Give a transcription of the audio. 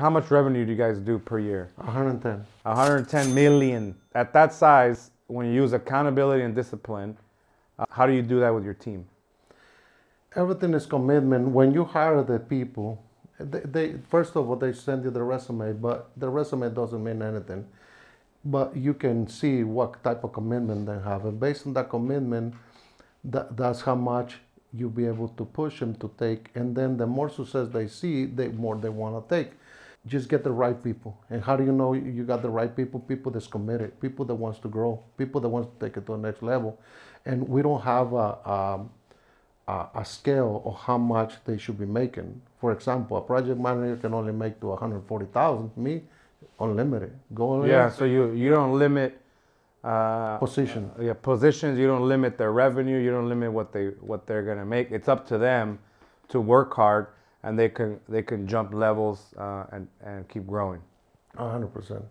how much revenue do you guys do per year? 110. 110 million. At that size, when you use accountability and discipline, uh, how do you do that with your team? Everything is commitment. When you hire the people, they, they first of all they send you the resume, but the resume doesn't mean anything. But you can see what type of commitment they have, and based on that commitment, that, that's how much you'll be able to push them to take. And then the more success they see, the more they want to take. Just get the right people. And how do you know you got the right people? People that's committed, people that wants to grow, people that wants to take it to the next level. And we don't have a, a, a, a scale of how much they should be making. For example, a project manager can only make to 140,000. Me, unlimited. Go Yeah, so you you don't limit uh, position. yeah positions. You don't limit their revenue. You don't limit what they what they're gonna make. It's up to them to work hard, and they can they can jump levels uh, and and keep growing. 100%.